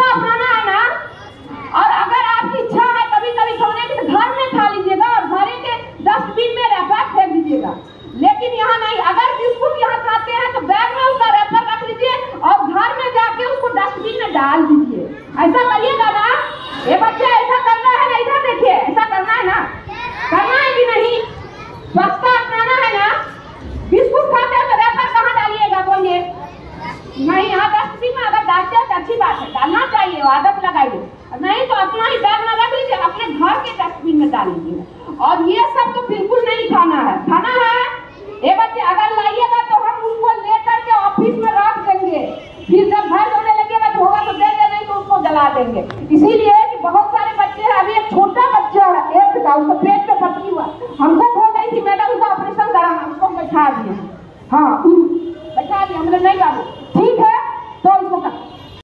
तरीका अपनाना है ना? और अगर आपकी इच्छा है कभी कभी सोने के घर में खा लीजिएगा और घर के डस्टबिन में रैपर फेंक दीजिएगा। लेकिन यहाँ नहीं, अगर बिस्कुट यहाँ खाते हैं तो बैग में उसका रैपर रख लीजिए और घर में जाके उसको डस्टबिन में डाल दीजिए। ऐसा करिएगा ना? ये बच्चे ऐसा करना है ना? इधर देखिए, ऐसा करना है ना? करना है कि नहीं? स्वच्छता अपनाना है ना? बिस्कुट खाते हैं तो रैपर कहाँ डालिएगा? बोलिए। नहीं, यहाँ डस्टबिन में अगर डालते हैं तो अच्छी बात है, डालना आदत लगाइए नहीं तो अपना ही बैग में रख लीजिए अपने घर के डस्टबिन में डाल लीजिए और ये सब तो बिल्कुल नहीं खाना है। खाना है? ये बच्चे, अगर लाइएगा तो हम उसको लेकर के ऑफ़िस में रख देंगे। फिर जब घर होने लगेगा तो होगा तो दे देंगे तो उसको जला देंगे। इसीलिए कि बहुत सारे बच्चे हैं। अभी एक छोटा बच्चा है एक का, उसका पेट पे पट्टी हुआ। हमको बोल रही थी मैडम, उसका ऑपरेशन कराना उसको बैठा दिए। हाँ बैठा दिए, हमने नहीं बाबू